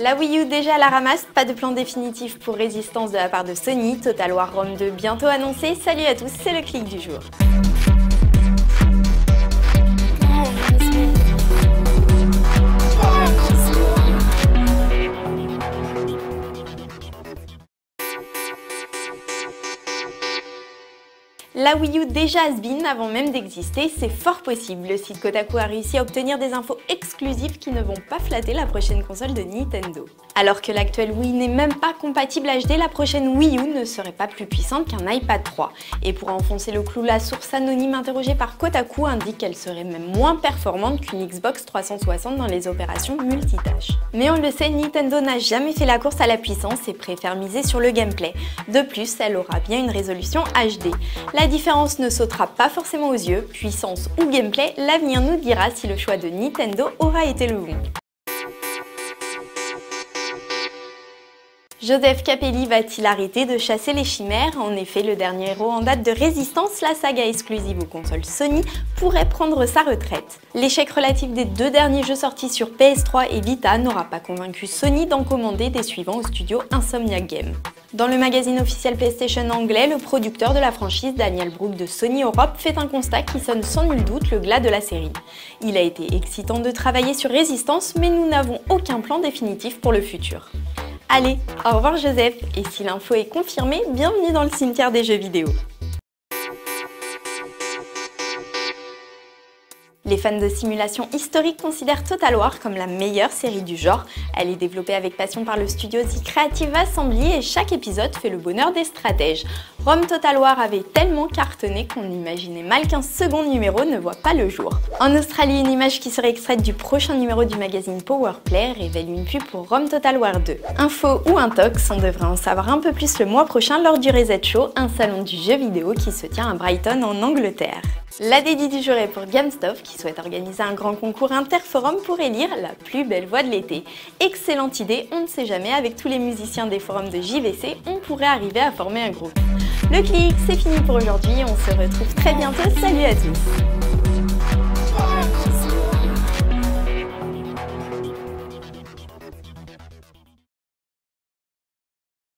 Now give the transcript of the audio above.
La Wii U déjà la ramasse, pas de plan définitif pour résistance de la part de Sony, Total War Rome 2 bientôt annoncé. Salut à tous, c'est le clic du jour. La Wii U déjà has-been avant même d'exister, c'est fort possible. Le site Kotaku a réussi à obtenir des infos exclusives qui ne vont pas flatter la prochaine console de Nintendo. Alors que l'actuelle Wii n'est même pas compatible HD, la prochaine Wii U ne serait pas plus puissante qu'un iPad 3. Et pour enfoncer le clou, la source anonyme interrogée par Kotaku indique qu'elle serait même moins performante qu'une Xbox 360 dans les opérations multitâches. Mais on le sait, Nintendo n'a jamais fait la course à la puissance et préfère miser sur le gameplay. De plus, elle aura bien une résolution HD. Différence ne sautera pas forcément aux yeux, puissance ou gameplay, l'avenir nous dira si le choix de Nintendo aura été le bon. Joseph Capelli va-t-il arrêter de chasser les chimères? En effet, le dernier héros en date de résistance, la saga exclusive aux consoles Sony, pourrait prendre sa retraite. L'échec relatif des deux derniers jeux sortis sur PS3 et Vita n'aura pas convaincu Sony d'en commander des suivants au studio Insomniac Games. Dans le magazine officiel PlayStation anglais, le producteur de la franchise, Daniel Brook de Sony Europe, fait un constat qui sonne sans nul doute le glas de la série. Il a été excitant de travailler sur Résistance, mais nous n'avons aucun plan définitif pour le futur. Allez, au revoir Joseph, et si l'info est confirmée, bienvenue dans le cimetière des jeux vidéo. Les fans de simulation historique considèrent Total War comme la meilleure série du genre. Elle est développée avec passion par le studio The Creative Assembly et chaque épisode fait le bonheur des stratèges. Rome Total War avait tellement cartonné qu'on imaginait mal qu'un second numéro ne voit pas le jour. En Australie, une image qui serait extraite du prochain numéro du magazine Powerplay révèle une pub pour Rome Total War 2. Info ou intox, on devrait en savoir un peu plus le mois prochain lors du Reset Show, un salon du jeu vidéo qui se tient à Brighton en Angleterre. La dédie du jour est pour GameStop qui souhaite organiser un grand concours interforum pour élire la plus belle voix de l'été. Excellente idée, on ne sait jamais, avec tous les musiciens des forums de JVC, on pourrait arriver à former un groupe. Le clic, c'est fini pour aujourd'hui, on se retrouve très bientôt, salut à tous